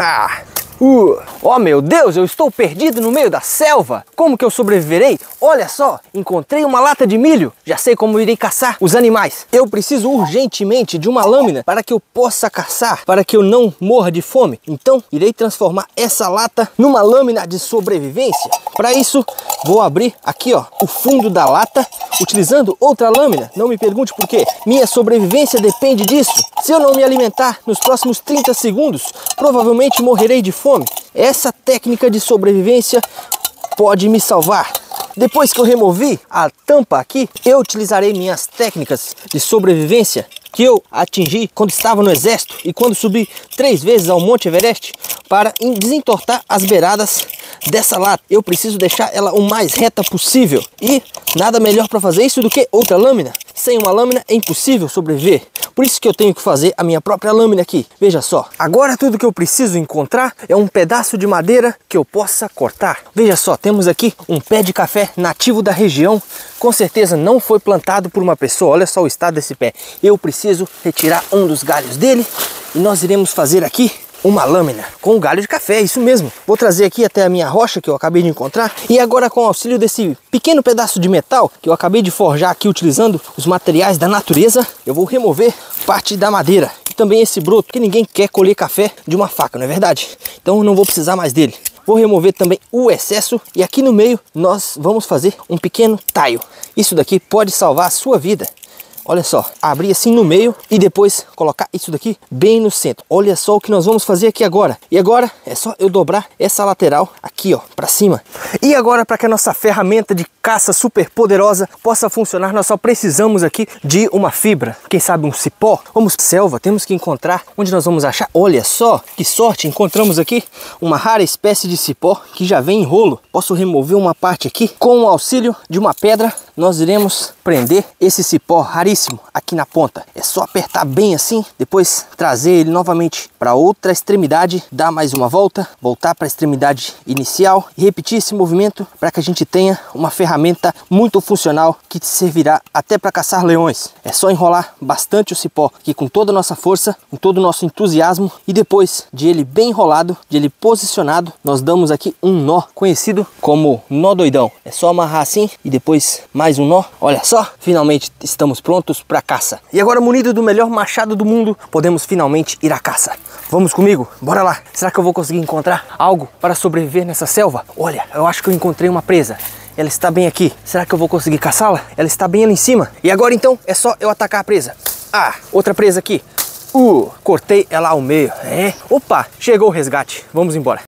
Ah, Uh, oh meu Deus, eu estou perdido no meio da selva. Como que eu sobreviverei? Olha só, encontrei uma lata de milho. Já sei como irei caçar os animais. Eu preciso urgentemente de uma lâmina para que eu possa caçar, para que eu não morra de fome. Então, irei transformar essa lata numa lâmina de sobrevivência. Para isso, vou abrir aqui, ó, o fundo da lata, utilizando outra lâmina. Não me pergunte por quê. Minha sobrevivência depende disso. Se eu não me alimentar nos próximos 30 segundos, provavelmente morrerei de fome. Essa técnica de sobrevivência pode me salvar. Depois que eu removi a tampa aqui, eu utilizarei minhas técnicas de sobrevivência que eu atingi quando estava no exército e quando subi três vezes ao Monte Everest para desentortar as beiradas dessa lata. Eu preciso deixar ela o mais reta possível e nada melhor para fazer isso do que outra lâmina. Sem uma lâmina é impossível sobreviver. Por isso que eu tenho que fazer a minha própria lâmina aqui. Veja só. Agora tudo que eu preciso encontrar é um pedaço de madeira que eu possa cortar. Veja só, temos aqui um pé de café nativo da região. Com certeza não foi plantado por uma pessoa. Olha só o estado desse pé. Eu preciso retirar um dos galhos dele e nós iremos fazer aqui uma lâmina com um galho de café, isso mesmo. Vou trazer aqui até a minha rocha que eu acabei de encontrar e agora com o auxílio desse pequeno pedaço de metal que eu acabei de forjar aqui utilizando os materiais da natureza, eu vou remover parte da madeira e também esse broto, que ninguém quer colher café de uma faca, não é verdade? Então não vou precisar mais dele. Vou remover também o excesso e aqui no meio nós vamos fazer um pequeno taio. Isso daqui pode salvar a sua vida. Olha só, abrir assim no meio e depois colocar isso daqui bem no centro. Olha só o que nós vamos fazer aqui agora. E agora é só eu dobrar essa lateral aqui, ó, para cima. E agora para que a nossa ferramenta de caça super poderosa possa funcionar, nós só precisamos aqui de uma fibra. Quem sabe um cipó? Vamos selva, temos que encontrar onde nós vamos achar. Olha só, que sorte, encontramos aqui uma rara espécie de cipó que já vem em rolo. Posso remover uma parte aqui com o auxílio de uma pedra. Nós iremos prender esse cipó raríssimo aqui na ponta. É só apertar bem assim, depois trazer ele novamente para outra extremidade, dar mais uma volta, voltar para a extremidade inicial e repetir esse movimento para que a gente tenha uma ferramenta muito funcional que servirá até para caçar leões. É só enrolar bastante o cipó aqui com toda a nossa força, com todo o nosso entusiasmo e depois de ele bem enrolado, de ele posicionado, nós damos aqui um nó conhecido como nó doidão. É só amarrar assim e depois mais um nó. Olha só, finalmente estamos prontos para caça. E agora, munido do melhor machado do mundo, podemos finalmente ir à caça. Vamos comigo? Bora lá. Será que eu vou conseguir encontrar algo para sobreviver nessa selva? Olha, eu acho que eu encontrei uma presa. Ela está bem aqui. Será que eu vou conseguir caçá-la? Ela está bem ali em cima. E agora então é só eu atacar a presa. Ah, outra presa aqui. Uh, cortei ela ao meio. É. Opa, chegou o resgate. Vamos embora.